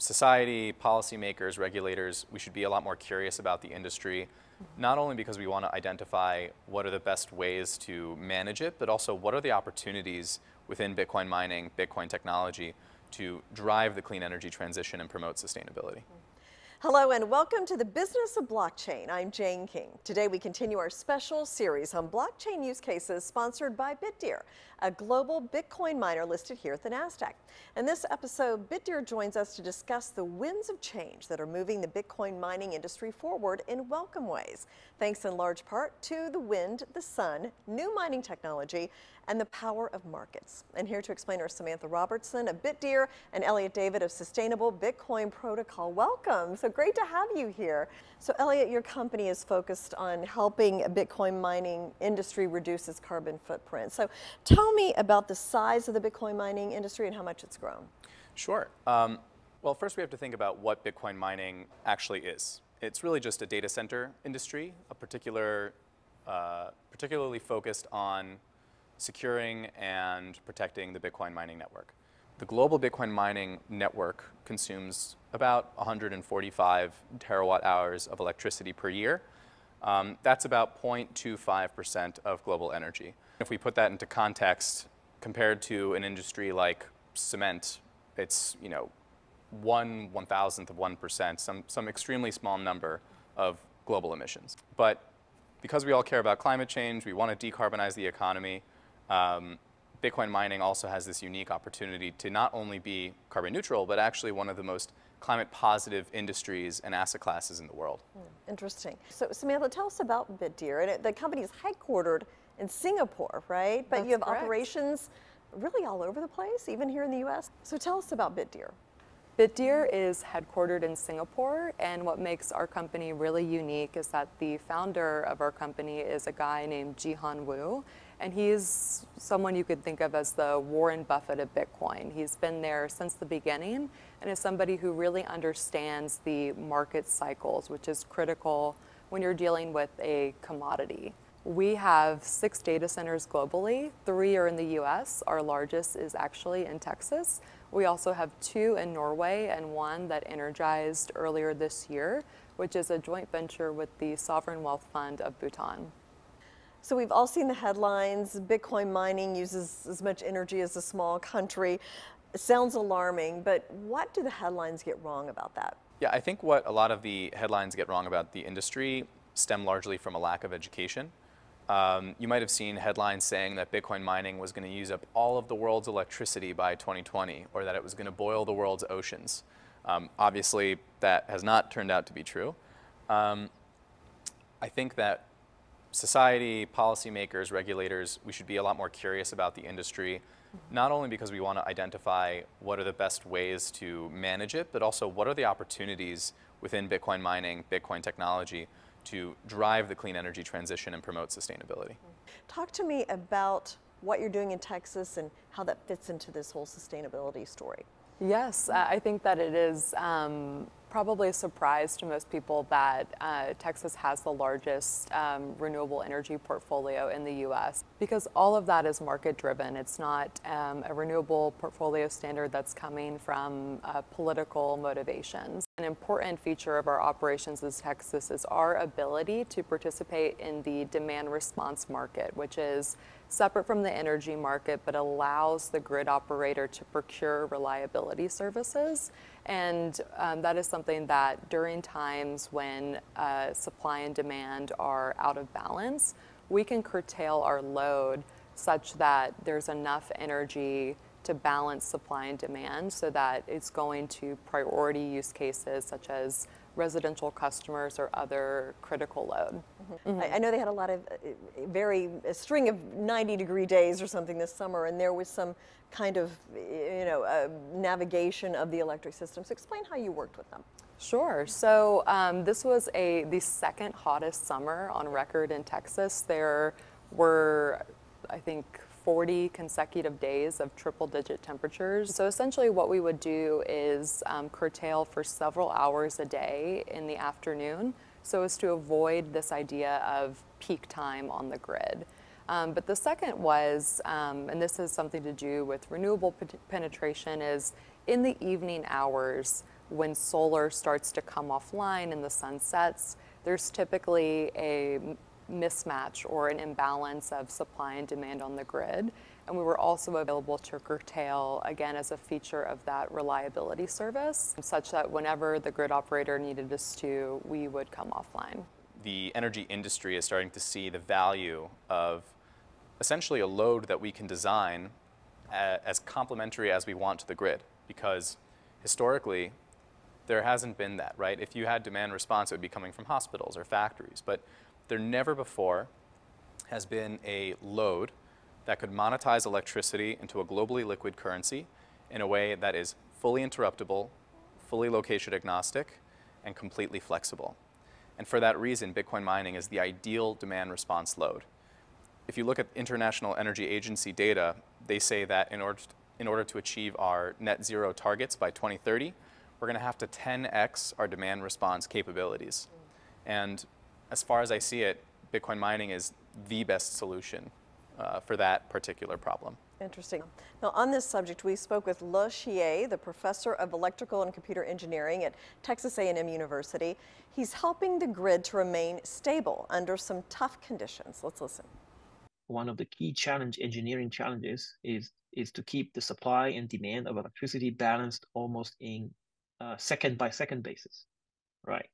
society, policymakers, regulators, we should be a lot more curious about the industry, not only because we want to identify what are the best ways to manage it, but also what are the opportunities within Bitcoin mining, Bitcoin technology to drive the clean energy transition and promote sustainability. Hello and welcome to the Business of Blockchain. I'm Jane King. Today we continue our special series on blockchain use cases sponsored by Bitdeer, a global Bitcoin miner listed here at the NASDAQ. In this episode, Bitdeer joins us to discuss the winds of change that are moving the Bitcoin mining industry forward in welcome ways, thanks in large part to the wind, the sun, new mining technology, and the power of markets. And here to explain are Samantha Robertson of Bitdeer and Elliot David of Sustainable Bitcoin Protocol. Welcome. So great to have you here. So Elliot, your company is focused on helping Bitcoin mining industry reduce its carbon footprint. So tell me about the size of the Bitcoin mining industry and how much it's grown. Sure. Um, well, first we have to think about what Bitcoin mining actually is. It's really just a data center industry, a particular, uh, particularly focused on securing and protecting the Bitcoin mining network. The global Bitcoin mining network consumes about 145 terawatt hours of electricity per year. Um, that's about 0.25% of global energy. If we put that into context, compared to an industry like cement, it's you know one one thousandth of one percent, some some extremely small number of global emissions. But because we all care about climate change, we want to decarbonize the economy. Um, Bitcoin mining also has this unique opportunity to not only be carbon neutral, but actually one of the most climate positive industries and asset classes in the world. Hmm, interesting. So Samantha, tell us about Bitdeer. And it, the company is headquartered in Singapore, right? But That's you have correct. operations really all over the place, even here in the US. So tell us about Bitdeer. Bitdeer is headquartered in Singapore, and what makes our company really unique is that the founder of our company is a guy named Jihan Wu, and he's someone you could think of as the Warren Buffett of Bitcoin. He's been there since the beginning and is somebody who really understands the market cycles, which is critical when you're dealing with a commodity. We have six data centers globally. Three are in the US. Our largest is actually in Texas. We also have two in Norway and one that energized earlier this year, which is a joint venture with the Sovereign Wealth Fund of Bhutan. So we've all seen the headlines. Bitcoin mining uses as much energy as a small country. It sounds alarming, but what do the headlines get wrong about that? Yeah, I think what a lot of the headlines get wrong about the industry stem largely from a lack of education. Um, you might have seen headlines saying that Bitcoin mining was going to use up all of the world's electricity by 2020, or that it was going to boil the world's oceans. Um, obviously, that has not turned out to be true. Um, I think that society, policymakers, regulators, we should be a lot more curious about the industry, not only because we want to identify what are the best ways to manage it, but also what are the opportunities within Bitcoin mining, Bitcoin technology to drive the clean energy transition and promote sustainability. Talk to me about what you're doing in Texas and how that fits into this whole sustainability story. Yes, I think that it is um, probably a surprise to most people that uh, Texas has the largest um, renewable energy portfolio in the US because all of that is market driven. It's not um, a renewable portfolio standard that's coming from uh, political motivations. An important feature of our operations in Texas is our ability to participate in the demand response market, which is separate from the energy market but allows the grid operator to procure reliability services. And um, that is something that during times when uh, supply and demand are out of balance, we can curtail our load such that there's enough energy to balance supply and demand so that it's going to priority use cases such as residential customers or other critical load. Mm -hmm. I, I, know they had a lot of uh, very a string of 90 degree days or something this summer, and there was some kind of you know uh, navigation of the electric system. So explain how you worked with them. Sure. So um, this was a the second hottest summer on record in Texas. There were, I think, 40 consecutive days of triple digit temperatures. So essentially what we would do is um, curtail for several hours a day in the afternoon so as to avoid this idea of peak time on the grid. Um, but the second was, um, and this has something to do with renewable penetration, is in the evening hours, when solar starts to come offline and the sun sets, there's typically a mismatch or an imbalance of supply and demand on the grid. And we were also available to curtail, again, as a feature of that reliability service, such that whenever the grid operator needed us to, we would come offline. The energy industry is starting to see the value of essentially a load that we can design uh, as complementary as we want to the grid because historically there hasn't been that, right? If you had demand response, it would be coming from hospitals or factories, but there never before has been a load that could monetize electricity into a globally liquid currency in a way that is fully interruptible, fully location agnostic, and completely flexible. And for that reason, Bitcoin mining is the ideal demand response load. If you look at International Energy Agency data, they say that in order to, in order to achieve our net zero targets by 2030, we're going to have to 10x our demand response capabilities. And as far as I see it, Bitcoin mining is the best solution uh, for that particular problem. Interesting. Now, on this subject, we spoke with Le Xie, the professor of electrical and computer engineering at Texas A&M University. He's helping the grid to remain stable under some tough conditions. Let's listen. One of the key challenge engineering challenges is is to keep the supply and demand of electricity balanced almost in uh, second by second basis, right?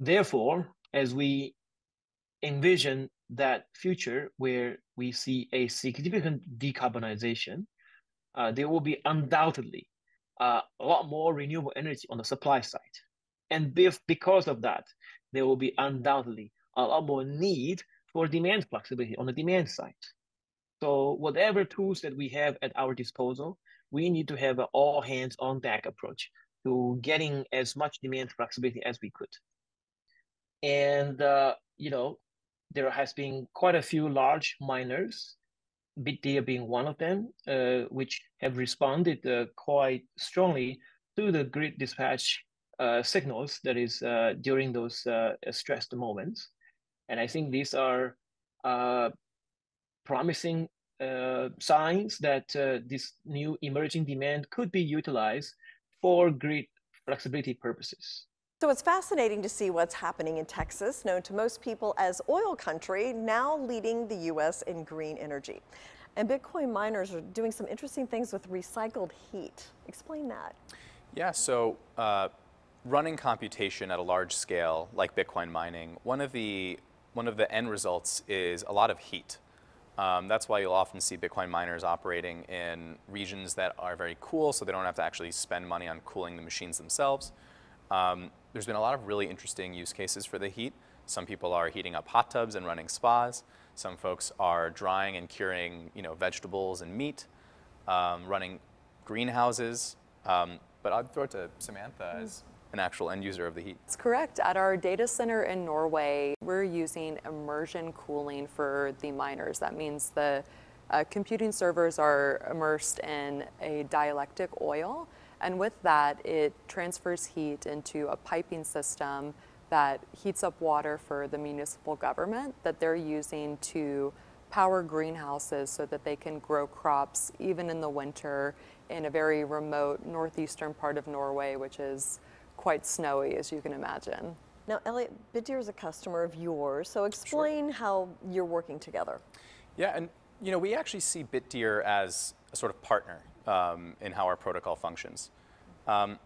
Therefore, as we envision that future where we see a significant decarbonization, uh, there will be undoubtedly uh, a lot more renewable energy on the supply side. And if, because of that, there will be undoubtedly a lot more need for demand flexibility on the demand side. So whatever tools that we have at our disposal, we need to have an all hands on deck approach to getting as much demand flexibility as we could. And, uh, you know, there has been quite a few large miners, Bitdeer being one of them, uh, which have responded uh, quite strongly to the grid dispatch uh, signals that is uh, during those uh, stressed moments. And I think these are promising signs that this new emerging demand could be utilized for grid flexibility purposes. So it's fascinating to see what's happening in Texas, known to most people as oil country, now leading the U.S. in green energy. And Bitcoin miners are doing some interesting things with recycled heat. Explain that. Yeah, so uh, running computation at a large scale, like Bitcoin mining, one of the, one of the end results is a lot of heat. Um, that's why you'll often see Bitcoin miners operating in regions that are very cool, so they don't have to actually spend money on cooling the machines themselves. Um, there's been a lot of really interesting use cases for the heat. Some people are heating up hot tubs and running spas. Some folks are drying and curing, you know, vegetables and meat, um, running greenhouses. Um, but I'd throw it to Samantha as an actual end user of the heat. That's correct. At our data center in Norway, we're using immersion cooling for the miners. That means the uh, computing servers are immersed in a dielectric oil and with that, it transfers heat into a piping system that heats up water for the municipal government that they're using to power greenhouses so that they can grow crops even in the winter in a very remote northeastern part of Norway, which is quite snowy, as you can imagine. Now, Elliot, Bitdeer is a customer of yours, so explain sure. how you're working together. Yeah, and you know, we actually see Bitdeer as a sort of partner um, in how our protocol functions. Um,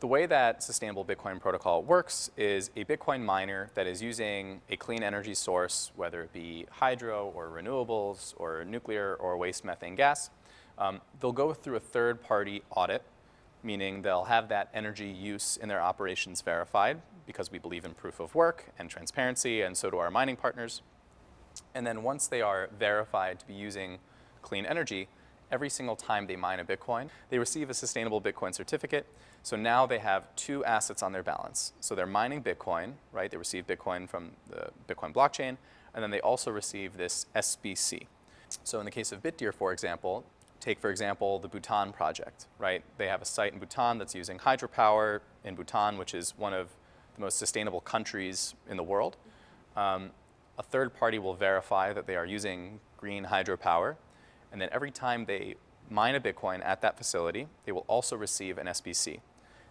the way that Sustainable Bitcoin Protocol works is a Bitcoin miner that is using a clean energy source, whether it be hydro or renewables or nuclear or waste methane gas, um, they'll go through a third party audit, meaning they'll have that energy use in their operations verified because we believe in proof of work and transparency, and so do our mining partners. And then once they are verified to be using clean energy, every single time they mine a Bitcoin, they receive a sustainable Bitcoin certificate. So now they have two assets on their balance. So they're mining Bitcoin, right? They receive Bitcoin from the Bitcoin blockchain, and then they also receive this SBC. So in the case of Bitdeer, for example, take for example the Bhutan project, right? They have a site in Bhutan that's using hydropower in Bhutan, which is one of the most sustainable countries in the world. Um, a third party will verify that they are using green hydropower and then every time they mine a Bitcoin at that facility, they will also receive an SBC.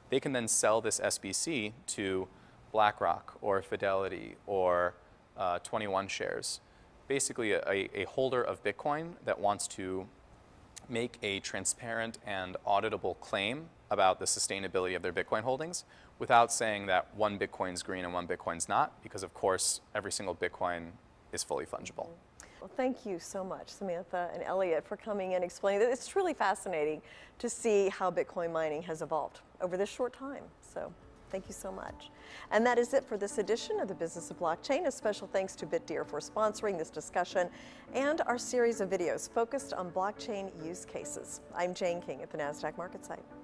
they can then sell this SBC to BlackRock or Fidelity or uh, 21 shares. Basically, a, a holder of Bitcoin that wants to make a transparent and auditable claim about the sustainability of their Bitcoin holdings without saying that one Bitcoin's green and one Bitcoin's not, because of course, every single Bitcoin is fully fungible. Well, thank you so much, Samantha and Elliot, for coming and explaining. It's truly fascinating to see how Bitcoin mining has evolved over this short time. So thank you so much. And that is it for this edition of the Business of Blockchain. A special thanks to Bitdeer for sponsoring this discussion and our series of videos focused on blockchain use cases. I'm Jane King at the NASDAQ MarketSite.